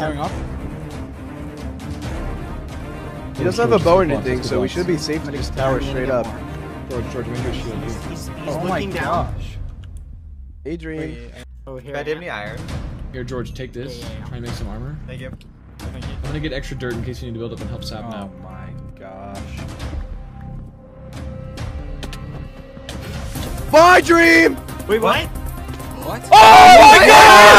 Up. He doesn't have a bow or anything, so we should be safe to just tower straight up. George, George, window shield. He's, he's, he's Oh my down. gosh. Adrian. Oh, here. If I did any iron. Here, George, take this. Yeah, yeah, yeah. Try and make some armor. Thank you. I'm gonna get extra dirt in case you need to build up and help Sap Oh now. my gosh. My dream! Wait, what? What? Oh my God!